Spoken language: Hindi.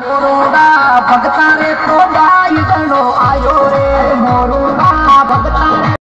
मोरोड़ा भगता रे तो